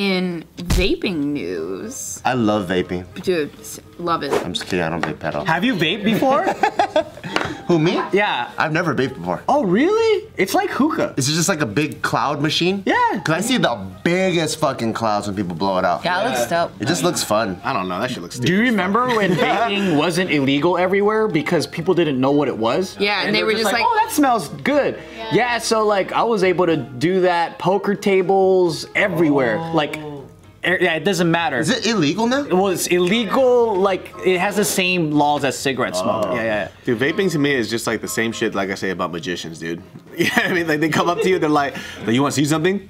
In vaping news, I love vaping. dude, love it. I'm just kidding. I don't vape at all. Have you vaped before? Who me? yeah. I've never vaped before. Oh, really? It's like hookah. Is it just like a big cloud machine? Yeah. Cause I see the biggest fucking clouds when people blow it out. Yeah, it looks dope. It just looks fun. I don't know. That shit looks stupid. Do you remember when vaping wasn't illegal everywhere because people didn't know what it was? Yeah, and they were just like- oh, that smells good. Yeah. so like I was able to do that. Poker tables everywhere. Like, er- Er, yeah, it doesn't matter. Is it illegal now? Well, it's illegal. Like it has the same laws as cigarette oh. smoke. Yeah, yeah. yeah. Dude, vaping to me is just like the same shit like I say about magicians, dude. You know I mean? Like they come up to you, they're like, "Do you want to see something?"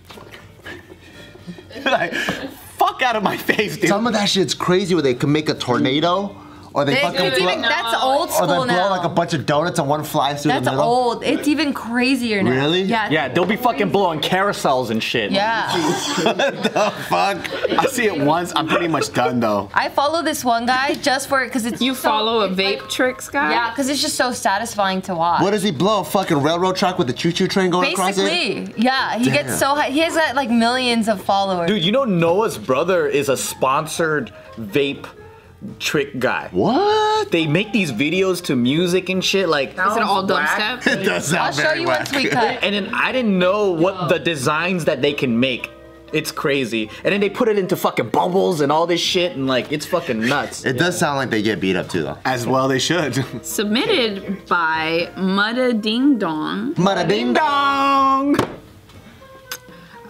like, fuck out of my face, dude. Some of that shit's crazy where they can make a tornado. Or they, They- fucking it's blow, even- that's old school or they blow now. like a bunch of donuts and one flies through That's the middle. That's old. It's even crazier now. Really? Yeah. Yeah, they'll be fucking blowing carousels and shit. Yeah. The fuck. I see it once. I'm pretty much done though. I follow this one guy just for it because it's You so- follow a vape like- tricks guy? Yeah, because it's just so satisfying to watch. What does he blow? A fucking railroad track with a choo-choo train going across it? Basically, yeah, he gets so high. He has got like millions of followers. Dude, you know Noah's brother is a sponsored vape trick guy. What? They make these videos to music and shit like Is it all dubstep? It does sound I'll show you whack. once we cut. and then I didn't know what the designs that they can make. It's crazy. And then they put it into fucking bubbles and all this shit and like it's fucking nuts. It does sound like they get beat up too, though. As well, they should. Submitted by Mudda Ding Dong. Mada ding dong.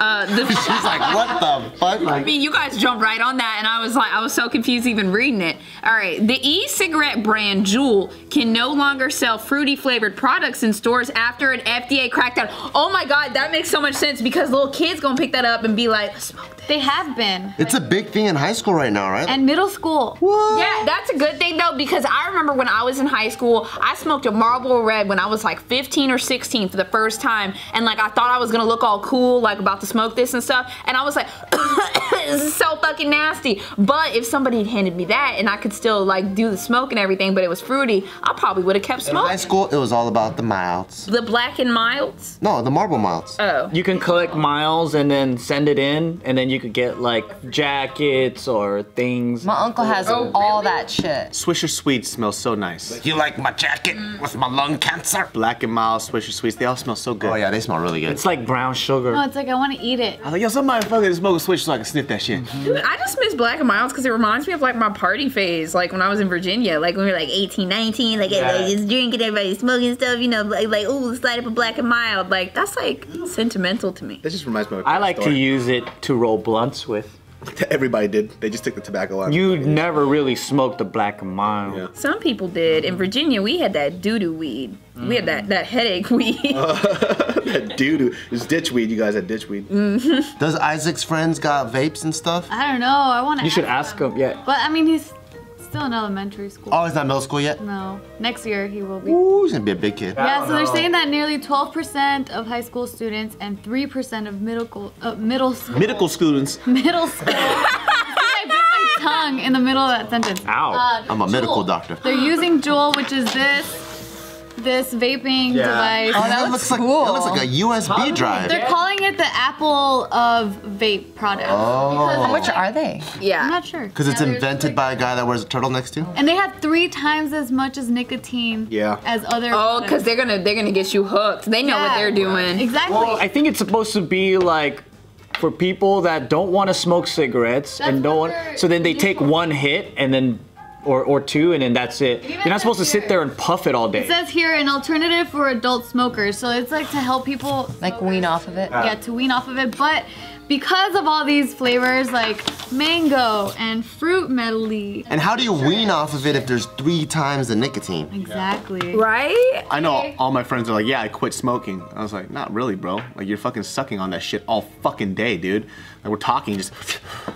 Uh, the She's like, what the fuck? I Like, mean, you guys jumped right on that, and I was like, I was so confused even reading it. All right, the e-cigarette brand Juul can no longer sell fruity flavored products in stores after an FDA crackdown. Oh my God, that makes so much sense because little kids gonna pick that up and be like, smoke. They have been. it's a big thing in high school right now, right? And middle school. Yeah, that's a good thing though because I remember when I was in high school, I smoked a Marlboro Red when I was like 15 or 16 for the first time, and like I thought I was gonna look all cool, like about to smoke this and stuff, and I was like, this is so fucking nasty. But if somebody had handed me that and I could still like do the smoke and everything, but it was fruity, I probably would have kept smoking. in high school, it was all about the miles. The black and milds. No, the Marlboro Miles. Oh. You can collect miles and then send it in and then you could get like jackets or things. My uncle has Oh, all that shit. Swisher Sweets smells so nice. You like my jacket with my lung cancer? Black and Mild, Swisher Sweets, they all smell so good. Oh yeah, they smell really good. It's like brown sugar. No, it's like I want to eat it. I was like, yo, somebody fucking smoke a Swisher so I can sniff that shit. Mm-hmm. Dude, I just miss Black and Milds because it reminds me of like my party phase, like when I was in Virginia, like when we were like 18, 19, like everybody's just drinking, everybody's smoking stuff, you know, like, like ooh, slide up a Black and Mild. Like, that's like sentimental to me. That just reminds me of a I like to use it to roll blunts with. Everybody did. They just took the tobacco out. You never really smoked the black and mild. Yeah. Some people did. In Virginia, we had that doo doo weed. We had that, that headache weed. that doo-doo. It's ditchweed. You guys had ditchweed. Mm-hmm. Does Isaac's friends got vapes and stuff? I don't know. I want to. You should ask him. Yeah. But I mean, he's still in elementary school. Oh, he's not middle school yet? No, next year he will be. Ooh, he's gonna be a big kid. Yeah, so they're saying that nearly 12% of high school students and 3% of middle school, uh, middle school, Medical students. middle school. I bit my tongue in the middle of that sentence. Ow. Uh, I'm a medical doctor. They're using Juul, which is this, this vaping device. Oh, that looks like cool. that looks like a USB drive. They're calling it the Apple of vape products. Oh. How much are they? Yeah. I'm not sure. Because it's Yeah, there's invented like- by a guy that wears a turtleneck too. And they have three times as much as nicotine Yeah. as other. Oh, because they're gonna they're gonna get you hooked. They know what they're doing. Exactly. Well, I think it's supposed to be like for people that don't want to smoke cigarettes That's and don't want. So then they take one hit and then, or or two and then that's it. Even You're not supposed to sit there and puff it all day. It says here an alternative for adult smokers. So it's like to help people Like wean off of it? yeah, to wean off of it. But because of all these flavors like mango and fruit medley. And how do you wean off of it if there's three times the nicotine? Exactly. Right? I know all my friends are like, yeah, I quit smoking. I was like, not really, bro. Like, you're fucking sucking on that shit all fucking day, dude. Like, we're talking just.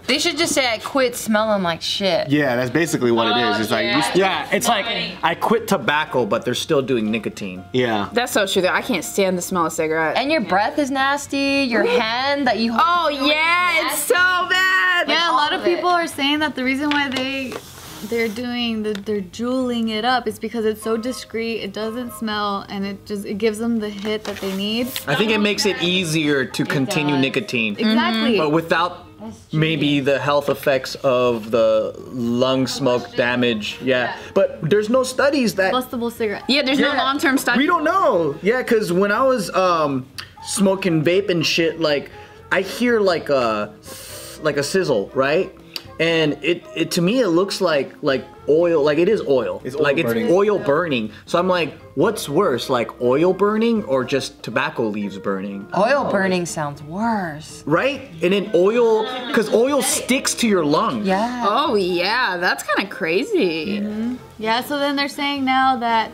They should just say I quit smelling like shit. Yeah, that's basically what it is. It's like, you oh, yeah, it's like I quit tobacco, but they're still doing nicotine. yeah. That's so true. Though I can't stand the smell of cigarette. And your breath is nasty. Your hand that you hold. oh yeah, it's so bad. Yeah, a lot of of people are saying that the reason why they they're doing the they're Juuling it up is because it's so discreet, it doesn't smell, and it just it gives them the hit that they need. I think it makes it easier to continue does. nicotine. Exactly. But without maybe the health effects of the lung smoke damage. Yeah. But there's no studies that Bustable cigarette. Yeah, there's no long-term study. We don't know. Yeah, because when I was um, smoking vape and shit, like I hear like a like a sizzle, right? And it, it to me it looks like like oil, like it is oil. It's oil like burning. it's oil burning. So I'm like, what's worse, like oil burning or just tobacco leaves burning? Oil burning sounds worse. Right? And then oil, because oil sticks to your lung. Yeah. Oh yeah, that's kind of crazy. Mm-hmm. Yeah, so then they're saying now that.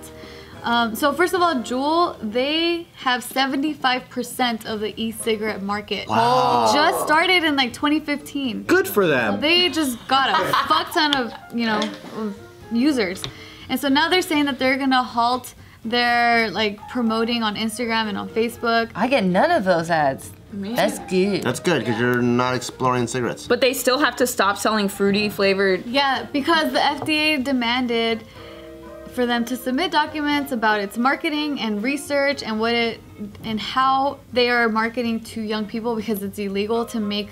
Um, so first of all, Juul they have 75% of the e-cigarette market. Just started in like 2015. Good for them. They just got a fuck ton of you know of users, and so now they're saying that they're gonna halt their like promoting on Instagram and on Facebook. I get none of those ads. That's good. That's good because you're not exploring cigarettes. But they still have to stop selling fruity flavored. Yeah, because the FDA demanded for them to submit documents about its marketing and research and what it and how they are marketing to young people because it's illegal to make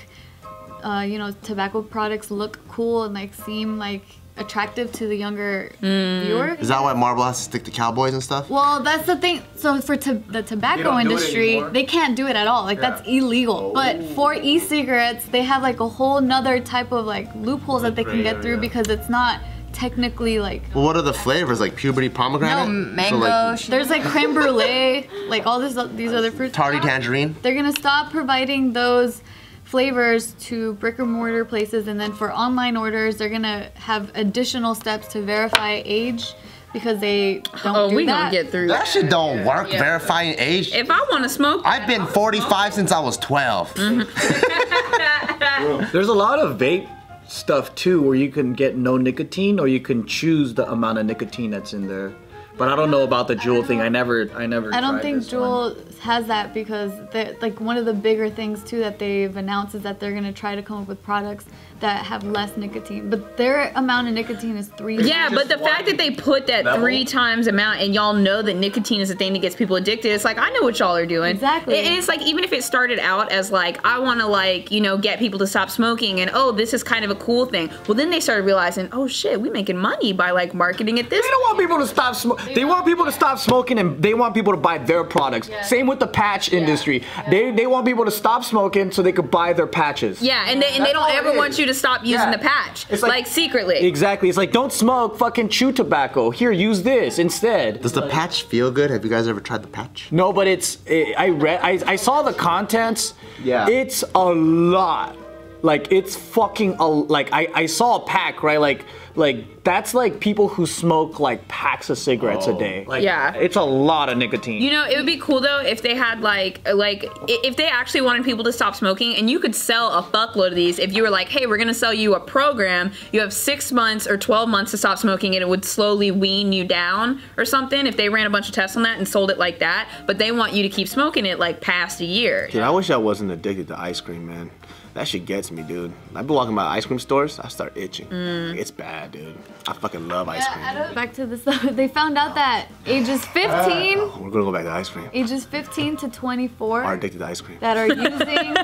uh, you know tobacco products look cool and like seem like attractive to the younger viewer. Is that why Marlboro has to stick to cowboys and stuff? Well, that's the thing. So for to- the tobacco don't do it industry, they can't do it at all. Like that's illegal. But for e-cigarettes, they have like a whole nother type of like loopholes that they can get through because it's not technically like Well, what are the flavors? Like puberty pomegranate? No, pomegranate? mango. So like there's like creme brulee, like all this uh, these other fruits. tardy tangerine? They're gonna stop providing those flavors to brick and mortar places, and then for online orders, they're gonna have additional steps to verify age because they don't Oh, do we that. gonna get through That that. shit don't work. Verifying age. If I want to smoke, I've been 45 since I was 12. Mm-hmm. There's a lot of vape stuff too where you can get no nicotine or you can choose the amount of nicotine that's in there. But I don't know about the Juul thing. I never I never I don't tried think this one. Juul has that because like one of the bigger things too that they've announced is that they're gonna try to come up with products that have less nicotine, but their amount of nicotine is three. yeah, but the fact that they put that level. three times amount and y'all know that nicotine is the thing that gets people addicted, it's like I know what y'all are doing. Exactly. And it's like even if it started out as like I want to like you know get people to stop smoking and oh this is kind of a cool thing. Well then they started realizing oh shit we making money by like marketing it this. They don't want people to stop smoking. They want people to stop smoking and they want people to buy their products. Same with the patch industry. They they want people to stop smoking so they could buy their patches. Yeah, and they, and they don't ever want you to stop using Yeah. the patch, It's like, like- secretly. Exactly. It's like don't smoke fucking chew tobacco. Here, use this instead. Does the patch feel good? Have you guys ever tried the patch? No, but it's it, I read I, I saw the contents. Yeah. It's a lot. Like it's fucking a like I I saw a pack right like like that's like people who smoke like packs of cigarettes a oh. day. Like, Yeah. It's a lot of nicotine. You know, it would be cool though if they had like like if they actually wanted people to stop smoking and you could sell a fuckload of these if you were like, hey, we're gonna sell you a program. You have six months or twelve months to stop smoking and it would slowly wean you down or something. If they ran a bunch of tests on that and sold it like that, but they want you to keep smoking it like past a year. Dude, I wish I wasn't addicted to ice cream, man. That shit gets me, dude. I've been walking by ice cream stores, I start itching. Mm. It's bad, dude. I fucking love ice cream. Back to this, they found out that ages 15, We're gonna go back to ice cream. ages 15 to 24 Are addicted to ice cream. that are using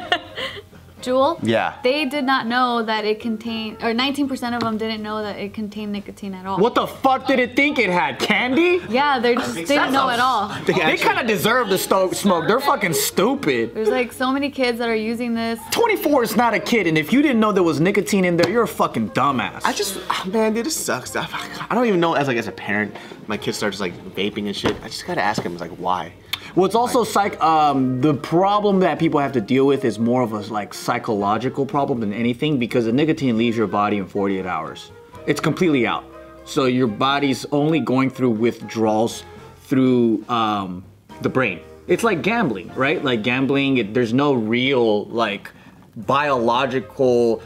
Juul. Yeah. They did not know that it contained, or 19% of them didn't know that it contained nicotine at all. what the fuck did it think it had? Candy? Yeah, they just didn't know at all. They kind of deserve the sto- smoke. They're fucking stupid. There's like so many kids that are using this. 24 is not a kid, and if you didn't know there was nicotine in there, you're a fucking dumbass. I just, ah, man, dude, this sucks. I, I don't even know as like as a parent, my kids start just like vaping and shit. I just gotta ask him, like, why? Well, it's also psych. Um, the problem that people have to deal with is more of a like psychological problem than anything because the nicotine leaves your body in 48 hours. It's completely out. So your body's only going through withdrawals through um, the brain. It's like gambling, right? Like gambling, it, there's no real like biological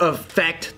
effect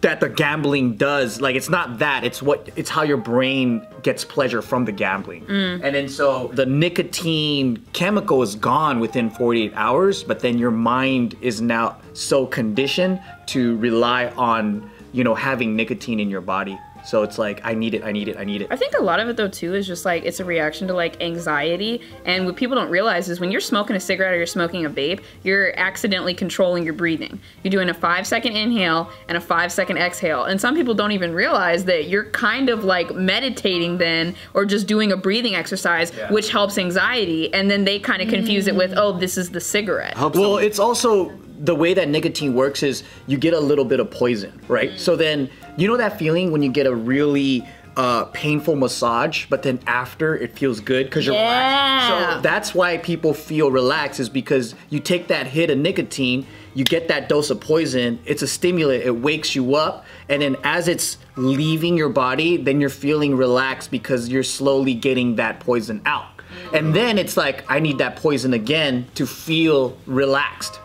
that the gambling does like it's not that it's what it's how your brain gets pleasure from the gambling. Mm. And then so the nicotine chemical is gone within 48 hours but then your mind is now so conditioned to rely on you know having nicotine in your body So it's like I need it, I need it, I need it. I think a lot of it though too is just like it's a reaction to like anxiety and what people don't realize is when you're smoking a cigarette or you're smoking a vape, you're accidentally controlling your breathing. You're doing a 5 second inhale and a 5 second exhale. And some people don't even realize that you're kind of like meditating then or just doing a breathing exercise Yeah. which helps anxiety and then they kind of confuse it with mm. oh this is the cigarette. Hope Well, so. it's also the way that nicotine works is you get a little bit of poison, right? Mm. So then you know that feeling when you get a really uh, painful massage, but then after it feels good because you're relaxed. So that's why people feel relaxed is because you take that hit of nicotine, you get that dose of poison. It's a stimulant. It wakes you up, and then as it's leaving your body, then you're feeling relaxed because you're slowly getting that poison out. And then it's like I need that poison again to feel relaxed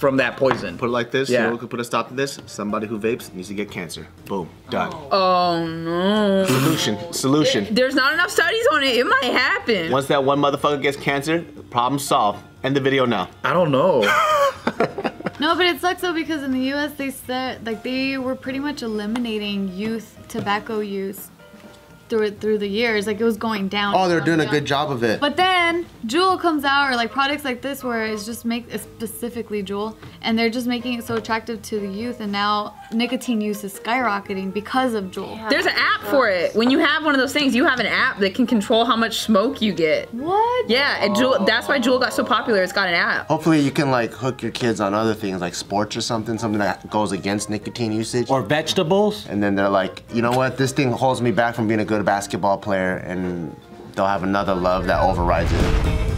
from that poison. Put it like this. Yeah. You know who could put a stop to this? Somebody who vapes needs to get cancer. Boom. Done. Oh, oh no. Solution. Solution. There's not enough studies on it. It might happen. Once that one motherfucker gets cancer, problem solved. End the video now. I don't know. No, but it sucks though because in the U.S. they said like they were pretty much eliminating youth tobacco use through it through the years. Like it was going down. oh, they're down, doing a down. good job of it. But then Juul comes out, or like products like this, where it's just make it's specifically Juul, and they're just making it so attractive to the youth, and now nicotine use is skyrocketing because of Juul. There's an app for it. When you have one of those things, you have an app that can control how much smoke you get. What? Yeah, and Juul, that's why Juul got so popular. It's got an app. Hopefully, you can like hook your kids on other things like sports or something, something that goes against nicotine usage. or vegetables. and then they're like, you know what? This thing holds me back from being a good basketball player, and they'll have another love that overrides it.